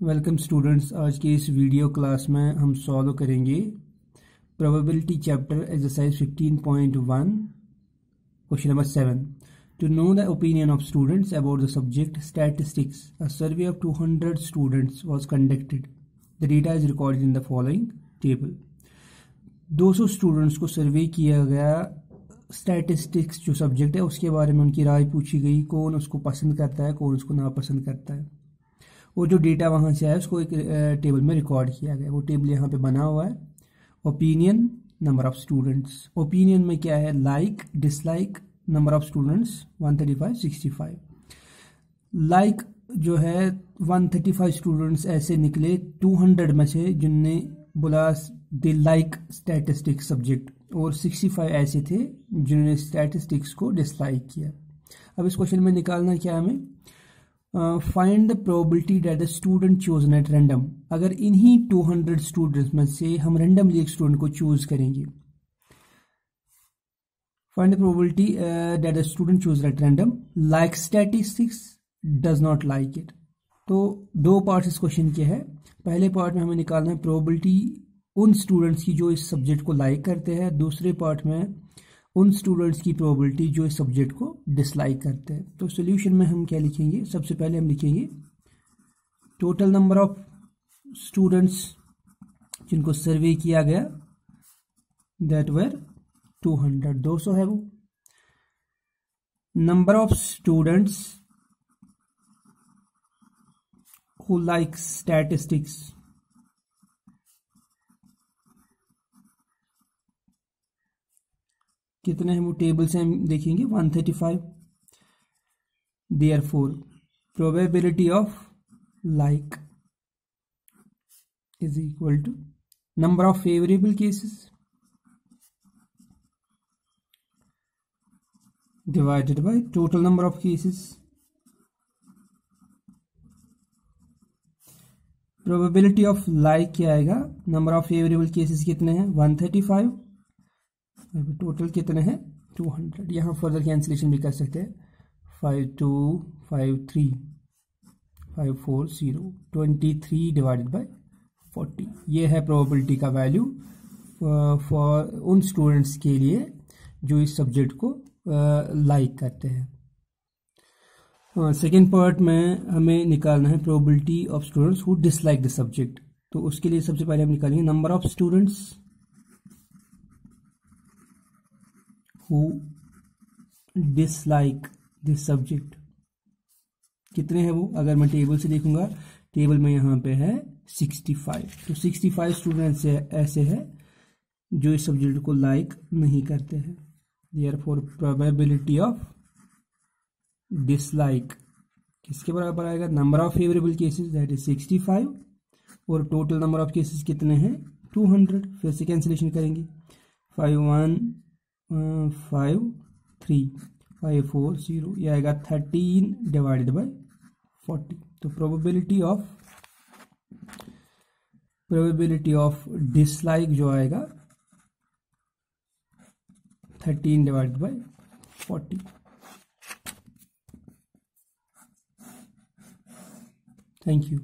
Welcome students, आज की इस वीडियो क्लास में हम सॉल्व करेंगे probability chapter exercise 15.1 question number seven to know the opinion of students about the subject statistics a survey of 200 students was conducted the data is recorded in the following table 200 students को survey किया गया statistics जो subject है, उसके बारे में उनकी राय पूछी गई, कौन उसको पसंद करता है, कौन उसको नापसंद करता है। वो जो डेटा वहाँ से आया, उसको एक टेबल में रिकॉर्ड किया गया। वो टेबल यहाँ पे बना हुआ है। Opinion number of students opinion में क्या है? Like dislike number of students 135 65 like जो है 135 स्टूडेंट्स ऐसे निकले 200 में से जिनने बोला दे लाइक स्टैटिस्टिक्स सब्जेक्ट और 65 ऐसे थे जिन्होंने स्टैटिस्टिक्स को डिसलाइक किया। अब इस क्वेश्चन में निकालना क्या हमें? Find the probability that the student choose at random अगर इन्हीं 200 स्टूडेंट्स में से हम रैंडमली एक स्टूडेंट को चूज़ करेंगे। Find the probability that the student choose at random like statistics does not like it तो दो पार्ट इस क्वेश्चन के हैं। पहले पार्ट में हमें निकालना है प्रोबेबिलिटी उन स्टूडेंट्स की जो इस सब्जेक्ट को लाइक करते हैं। दूसरे पार्ट में उन स्टूडेंट्स की प्रोबेबिलिटी जो इस सब्जेक्ट को डिसलाइक करते हैं। तो सोल्यूशन में हम क्या लिखेंगे? सबसे पहले हम लिखेंगे टोटल नंबर ऑफ़ स्टूडेंट्स जिनको सर्वे किया गया दैट वेर 200 200 है वो। Number of students who like statistics कितने हैं वो टेबल से हम देखेंगे 135 therefore probability of like is equal to number of favourable cases divided by total number of cases probability of like क्या आएगा? नंबर ऑफ़ फेवरेबल केसेस कितने हैं? 135 अभी टोटल कितने हैं? Two hundred. यहाँ फर्दर कैंसिलेशन भी कर सकते हैं। Five two five three five four zero. Twenty three divided by forty. ये है प्रोबेबिलिटी का वैल्यू फॉर uh, उन स्टूडेंट्स के लिए जो इस सब्जेक्ट को लाइक uh, करते हैं। सेकेंड uh, पार्ट में हमें निकालना है probability of students who dislike the subject तो उसके लिए सबसे पहले हम निकालेंगे number of students who dislike this subject. कितने हैं वो? अगर मैं टेबल से देखूँगा टेबल में यहाँ पे है 65 तो 65 स्टूडेंट्स ऐसे हैं जो इस सब्जेक्ट को लाइक नहीं करते हैं। Therefore probability of dislike किसके बराबर आएगा? Number of favourable cases that is 65 और टोटल नंबर ऑफ़ केसेस कितने हैं? 200 फिर से कैंसिलेशन करेंगे। Five one five three five four zero ये आएगा थर्टीन डिवाइडेड बाई फोर्टी तो probability of probability of dislike जो आएगा thirteen divide by forty thank you